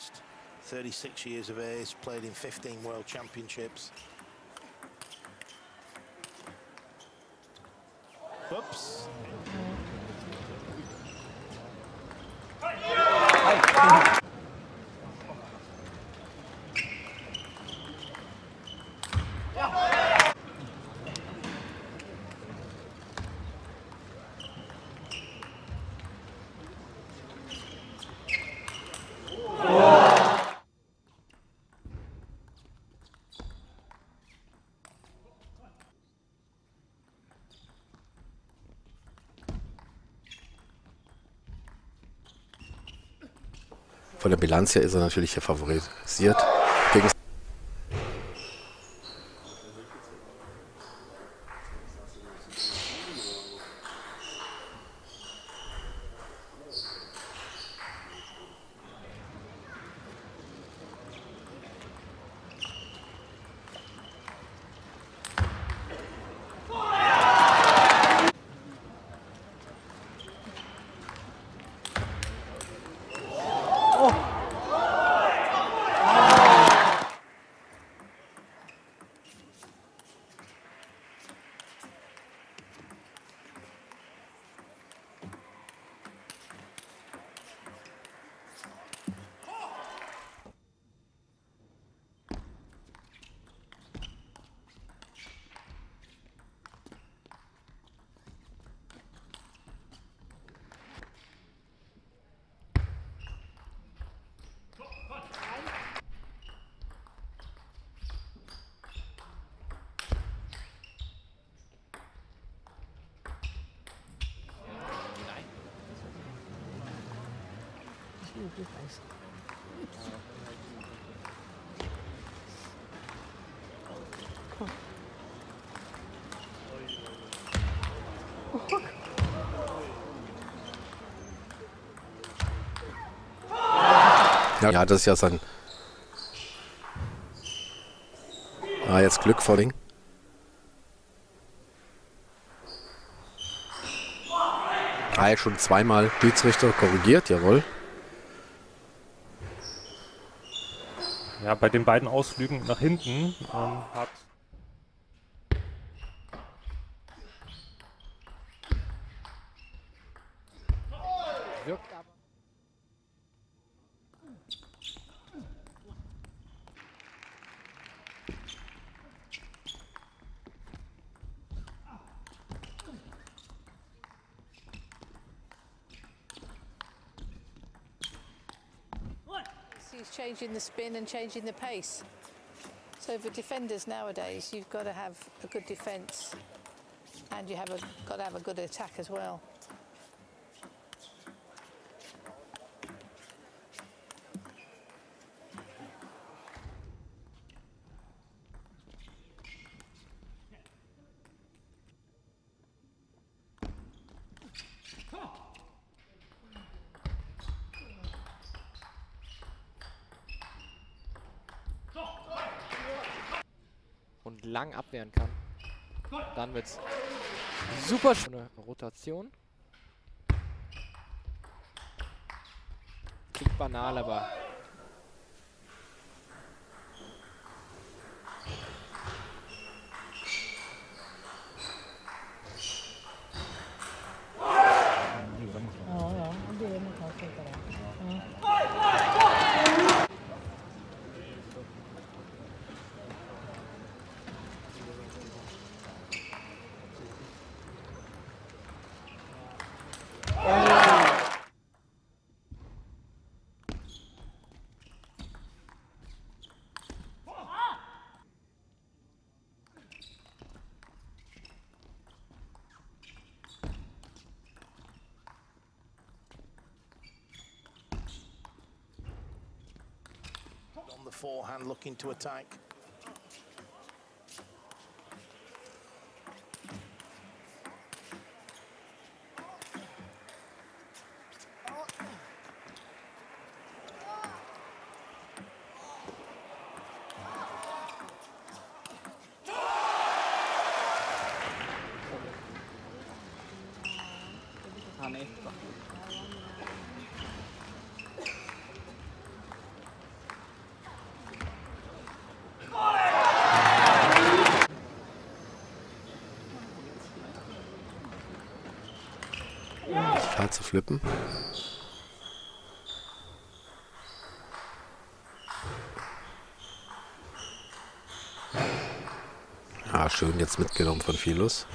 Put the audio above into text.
experienced. 36 years of age, played in 15 World Championships. Whoops. Von der Bilanz her ist er natürlich hier favorisiert. Gegen Ja, das ist ja sein. Ah, jetzt Glück vor Ding. Ah, schon zweimal Schiedsrichter korrigiert, jawohl. Ja, bei den beiden Ausflügen nach hinten ähm, hat Wirkt He's changing the spin and changing the pace. So for defenders nowadays, you've got to have a good defence, and you have got to have a good attack as well. Und lang abwehren kann, dann wird's super schöne Rotation. Klingt banal, aber the forehand looking to attack. Han. Zu flippen. Ah, schön jetzt mitgenommen von Philus.